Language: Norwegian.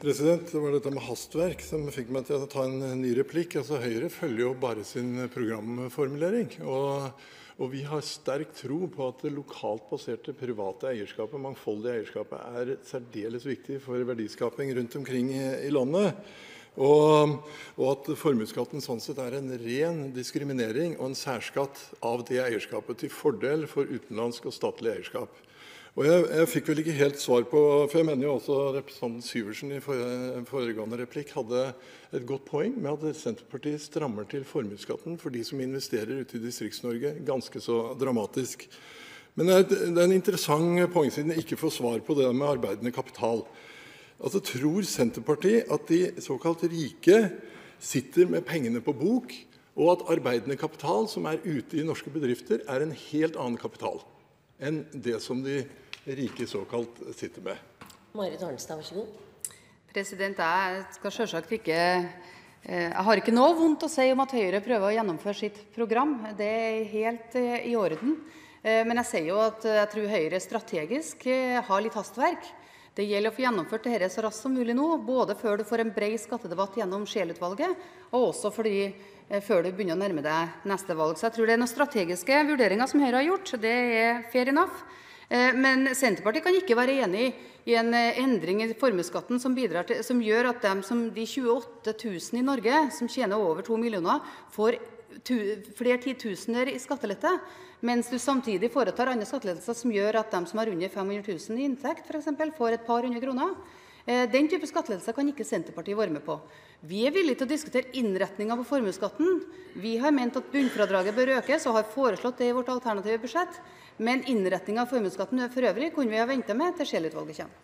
President, Det var dette med hastverk som fikk meg til å ta en ny replikk. Altså, Høyre følger jo bare sin programformulering. Og, og vi har sterk tro på at det lokalt baserte private eierskapet, mangfoldige eierskapet, er særdeles viktig for verdiskaping rundt omkring i, i landet. Og, og at formuesskatten sånn sett er en ren diskriminering og en særskatt av det eierskapet til fordel for utenlandsk og statlig eierskap. Og jeg, jeg fikk vel ikke helt svar på For jeg mener jo også representanten Syversen i forrige, foregående replikk hadde et godt poeng med at Senterpartiet strammer til formuesskatten for de som investerer ute i Distrikts-Norge, ganske så dramatisk. Men det et, det er en interessant poeng siden jeg ikke får svar på det med arbeidende kapital. Altså, Tror Senterpartiet at de såkalt rike sitter med pengene på bok, og at arbeidende kapital som er ute i norske bedrifter, er en helt annen kapital enn det som de rike såkalt sitter med? Marit Arnstad, vær så god. President, Jeg skal selvsagt ikke jeg har ikke noe vondt å si om at Høyre prøver å gjennomføre sitt program. Det er helt i orden. Men jeg sier jo at jeg tror Høyre strategisk har litt hastverk. Det gjelder å få gjennomført dette så raskt som mulig nå, både før du får en bred skattedebatt gjennom Scheel-utvalget, og også fordi før du begynner å nærme deg neste valg. Så jeg tror det er noen strategiske vurderinger som Høyre har gjort. Det er fair enough. Men Senterpartiet kan ikke være enig i en endring i formuesskatten som, som gjør at de, de 28 000 i Norge som tjener over 2 millioner, får flere titusener i skattelette, mens du samtidig foretar andre skattelettelser som gjør at de som har under 500 000 i inntekt, f.eks., får et par hundre kroner. Den type skattelettelser kan ikke Senterpartiet være med på. Vi er villige til å diskutere innretninga på formuesskatten. Vi har ment at bunnfradraget bør økes, og har foreslått det i vårt alternative budsjett. Men innretninga av formuesskatten for øvrig kunne vi ha venta med til Scheel-utvalget kommer.